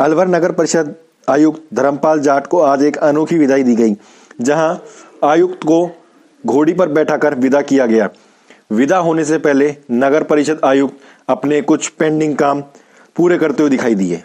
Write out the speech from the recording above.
अलवर नगर परिषद आयुक्त धर्मपाल जाट को आज एक अनोखी विदाई दी गई, जहाँ आयुक्त को घोड़ी पर बैठाकर विदा किया गया। विदा होने से पहले नगर परिषद आयुक्त अपने कुछ पेंडिंग काम पूरे करते हुए दिखाई दिए।